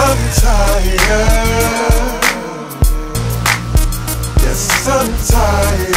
I'm tired. Yes, I'm tired.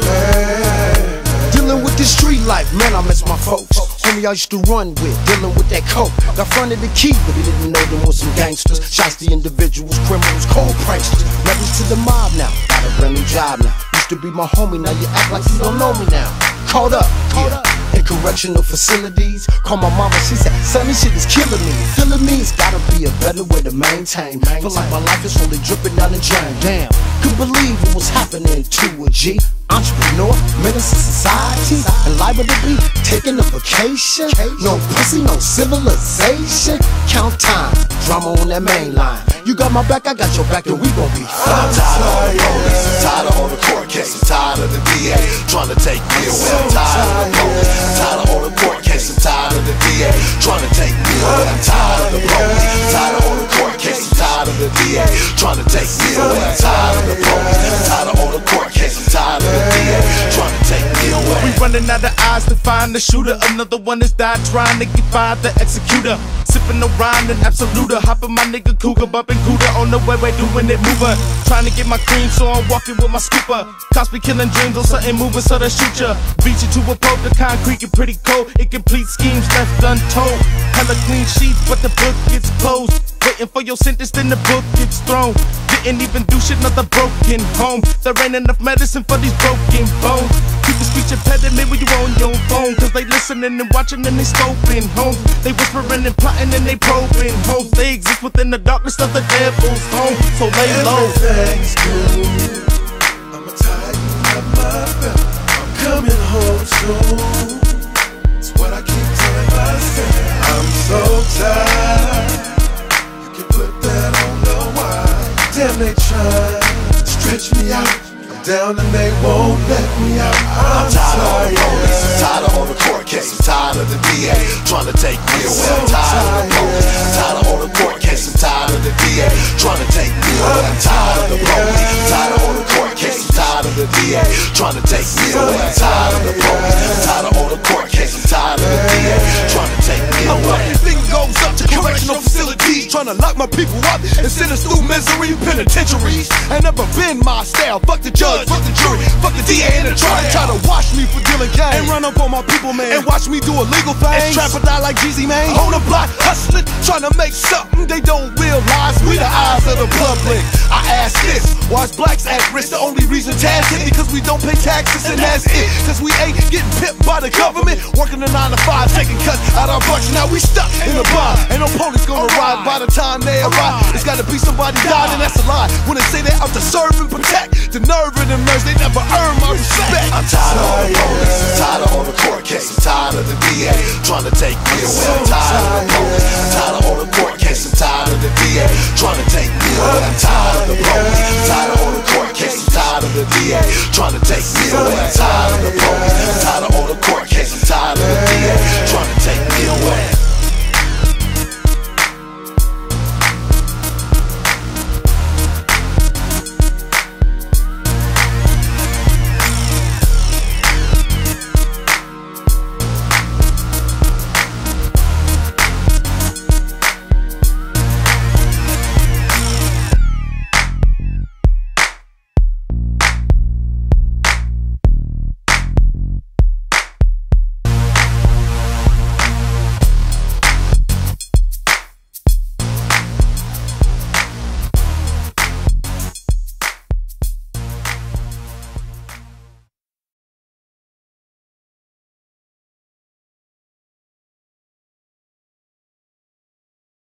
Yeah. Dealing with the street life, man, I miss my folks. Homie I used to run with, dealing with that coke. Got front of the key, but he didn't know them was some gangsters. Shots to individuals, criminals, cold pranksters. Rebels to the mob now, got a brand new job now. Used to be my homie, now you act like you don't know me now. Caught up, up. In correctional facilities, call my mama, she said, son, this shit is killing me. Feeling me, it's gotta be a better way to maintain. Feel like my life is only dripping down the drain. Damn, couldn't believe what was happening to a G. Entrepreneur, menace to society, and liable to be taking a vacation. No pussy, no civilization. Count time, drama on that main line. You got my back, I got your back, and we gon' be fine. I'm tired of the police, I'm tired of all the court cases, I'm tired of the DA trying to take me away. I'm tired of the police, I'm tired of all the court cases, I'm tired of the DA trying to take me away. I'm tired of the police, I'm tired of all the court cases, I'm tired of the DA trying to take me away. I'm tired of the police, I'm tired of all the court cases, I'm tired of the running out of eyes to find the shooter. Another one is died trying to get by the executor. Sipping no rhyme and absoluter. Hopping my nigga cougar, bumping cooter on the way, way doing it mover. Trying to get my cream, so I'm walking with my scooper. Cops be killing dreams on something moving, so they shoot ya. Beat you to a pulp, the concrete get pretty cold. Incomplete schemes left untold. Hella clean sheets, but the book gets closed. Waiting for your sentence, then the book gets thrown. Didn't even do shit, another broken home. There ain't enough medicine for these broken bones. Keep the speech impediment when you on your phone. Cause they listening and watching and they scoping home. They whispering and plotting and they probing homes. They exist within the darkness of the devil's home. So lay low. Everything's good. I'ma tighten up my belt. I'm coming home soon. It's what I keep telling myself. I'm so tired. Damn, they try to stretch me out. I'm down and they won't let me out. I'm, I'm tired of the police, I'm tired. tired of all the court cases, I'm tired of the DA trying to take me away. I'm tired of the police, I'm tired of all the court cases, I'm tired of the DA trying to take me away. I'm tired of the police, I'm tired of all the court cases, I'm tired of the DA trying to take me away. I'm tired of the police, I'm tired of all the court cases, I'm tired of the DA trying to lock my people up and send us through misery penitentiaries. Ain't never been my style. Fuck the judge, fuck the jury, fuck the DA and the trial. Try to watch me for dealing gang and run up on my people, man, and watch me do illegal things. Trap or die like Jeezy, man. On the block, hustling, trying to make something they don't realize. We the eyes of the public. I ask this, why is blacks at risk? The only reason Taz hit because we don't pay taxes and that's it. Cause we ain't getting pimped by the government, working a nine to five, taking cuts out our bucks. Now we stuck in the bar. Ain't no police gonna ride by the time they arrive. It's gotta be somebody died, and that's a lie. When they say they out to serve and protect, the nerve and the nerves, they never earn my respect. I'm tired of all the police, I'm tired of all the court cases, I'm tired of the DA trying to take me away. I'm tired of the police,